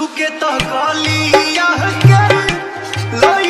छुके तो गाली यह के लाई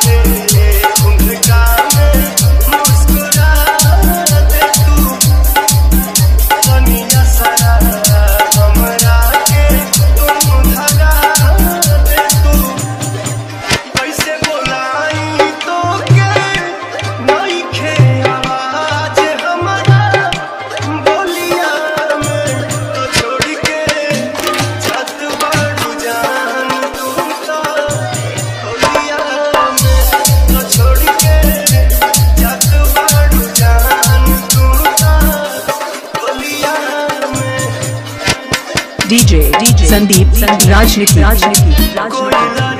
डीजे डीजे संदीप संदीप राजनीति राजनीति राजनीति।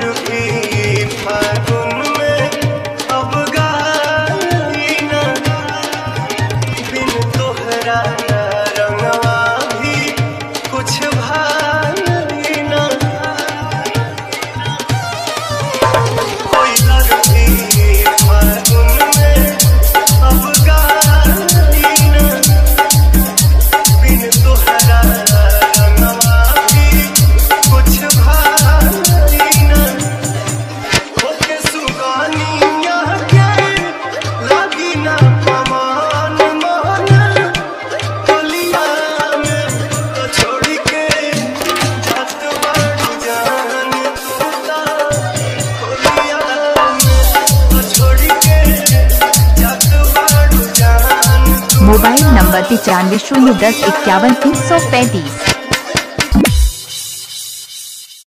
हज़ार शून्य दस इक्यावन तीन सौ पैंतीस।